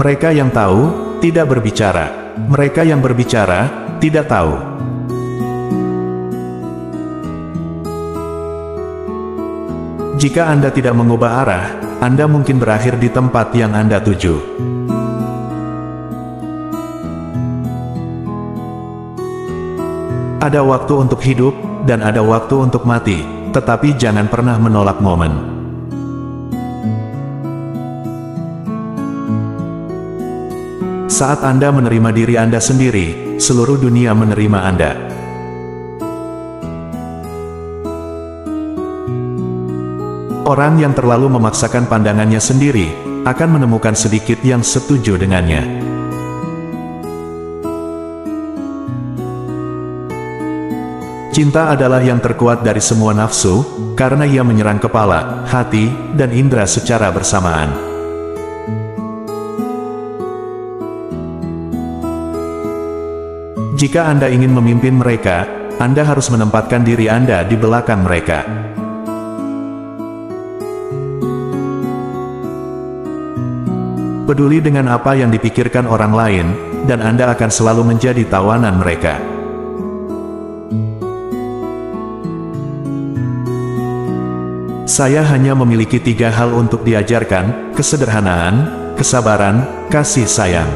Mereka yang tahu, tidak berbicara. Mereka yang berbicara, tidak tahu. Jika Anda tidak mengubah arah, Anda mungkin berakhir di tempat yang Anda tuju. Ada waktu untuk hidup, dan ada waktu untuk mati, tetapi jangan pernah menolak momen. Saat Anda menerima diri Anda sendiri, seluruh dunia menerima Anda. Orang yang terlalu memaksakan pandangannya sendiri, akan menemukan sedikit yang setuju dengannya. Cinta adalah yang terkuat dari semua nafsu, karena ia menyerang kepala, hati, dan indera secara bersamaan. Jika Anda ingin memimpin mereka, Anda harus menempatkan diri Anda di belakang mereka. Peduli dengan apa yang dipikirkan orang lain, dan Anda akan selalu menjadi tawanan mereka. Saya hanya memiliki tiga hal untuk diajarkan, kesederhanaan, kesabaran, kasih sayang.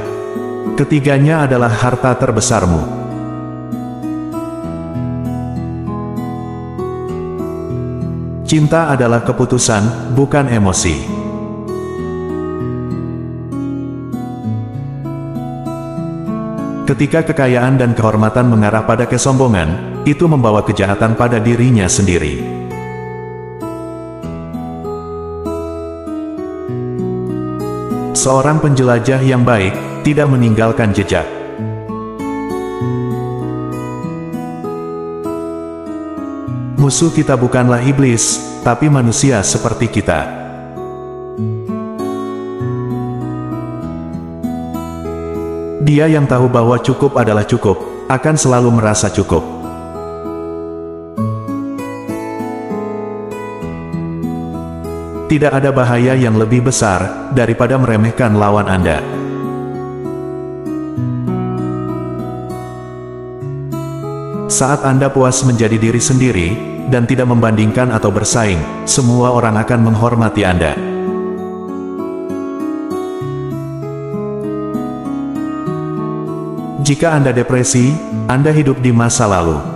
Ketiganya adalah harta terbesarmu. Cinta adalah keputusan, bukan emosi. Ketika kekayaan dan kehormatan mengarah pada kesombongan, itu membawa kejahatan pada dirinya sendiri. Seorang penjelajah yang baik, tidak meninggalkan jejak. Musuh kita bukanlah iblis, tapi manusia seperti kita. Dia yang tahu bahwa cukup adalah cukup, akan selalu merasa cukup. Tidak ada bahaya yang lebih besar daripada meremehkan lawan Anda. Saat Anda puas menjadi diri sendiri, dan tidak membandingkan atau bersaing, semua orang akan menghormati Anda. Jika Anda depresi, Anda hidup di masa lalu.